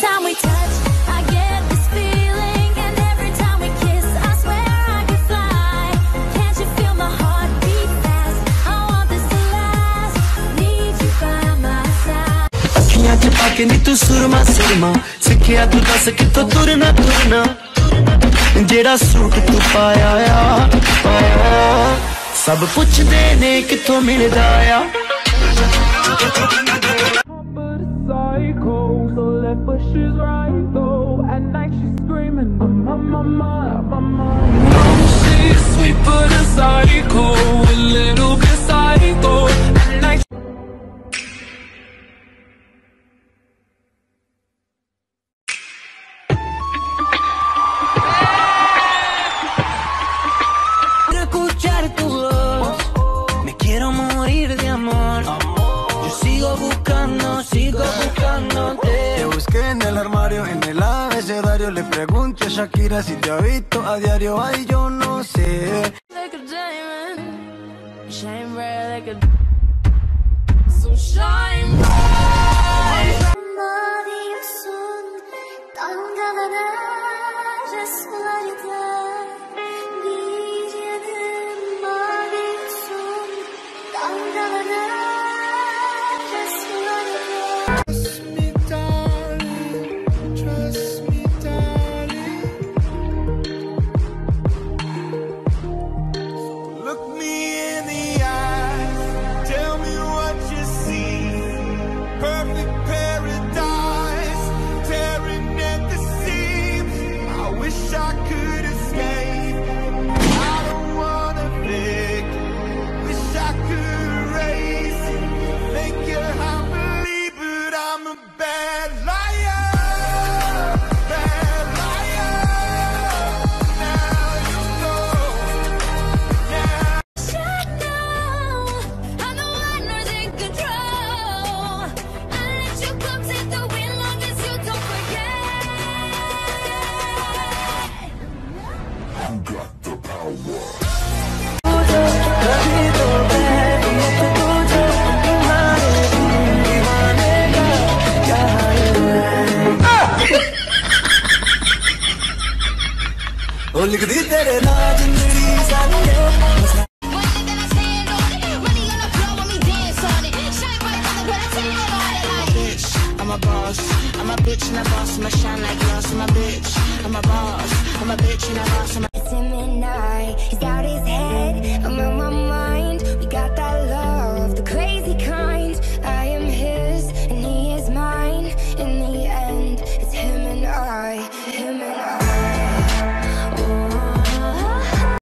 by my side. ਅੱਖੀਆਂ 'ਚ ਪਾ ਕੇ ਨੀ ਤੂੰ ਸੁਰਮਾ ਸੁਰਮਾ ਸਿੱਖਿਆ ਤੂੰ ਦੱਸ ਕਿੱਥੋਂ ਤੁਰਨਾ ਤੁਰਨਾ ਜਿਹੜਾ ਸੂਟ ਤੂੰ ਪਾਇਆ ਆ ਪਾਇਆ ਸਭ ਪੁੱਛਦੇ ਨੇ ਕਿੱਥੋਂ ਮਿਲਦਾ ਆ psycho, so but she's right though. At night she's screaming, I'm on my mind, my mind. She's sweet but a psycho, a little bit psycho. At night. sigo buscando, sigo buscándote. Abecedario. Le pregunto a Shakira si te ha visto a diario. Ay, yo no sé. About it like. bitch. I'm a boss. I'm a bitch and a boss. I'ma shine like glass. I'm a bitch. I'm a boss. I'm a bitch and a boss. I'm a